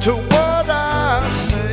to what I say.